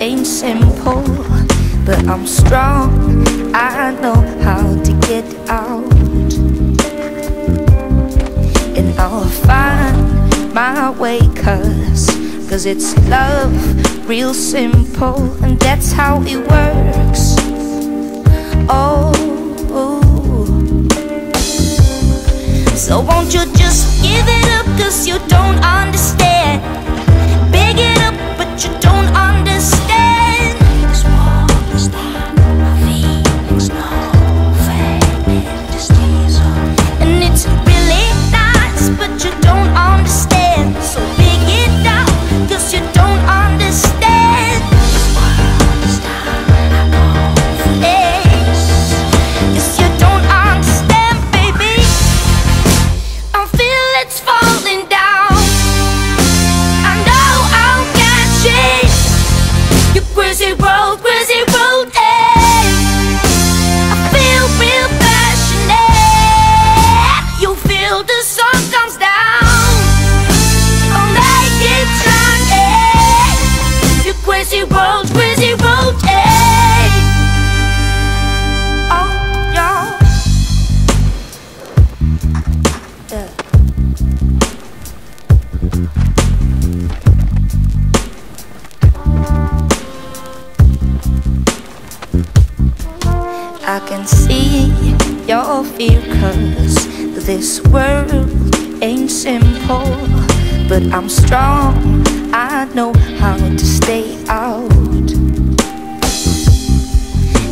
ain't simple, but I'm strong. I know how to get out, and I'll find my way. Cause, cause it's love, real simple, and that's how it works. Oh. So won't you just give it up cause you don't understand The sun comes down. I'll make it eh? You crazy crazy eh? Oh, yeah. Yeah. I can see your fear cause this world ain't simple But I'm strong, I know how to stay out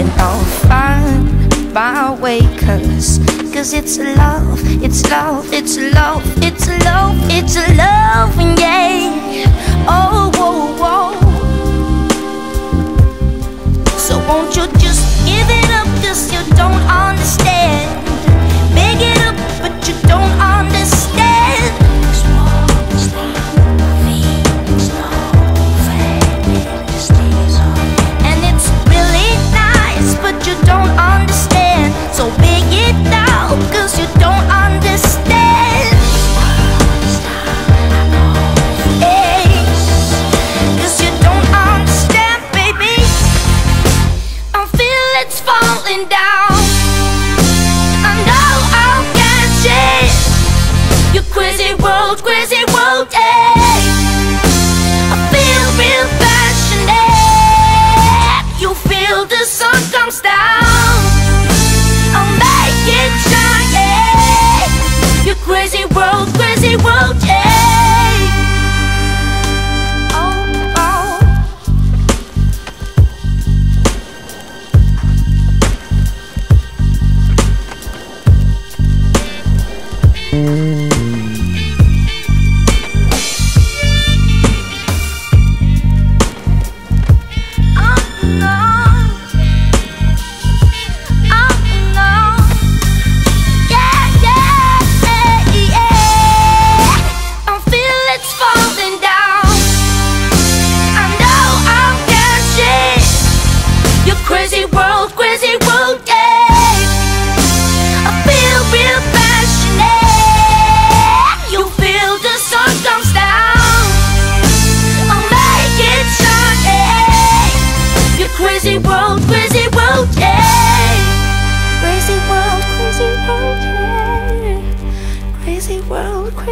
And I'll find my way cause Cause it's love, it's love, it's love, it's love, it's love, yeah. Oh,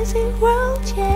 crazy world, yeah.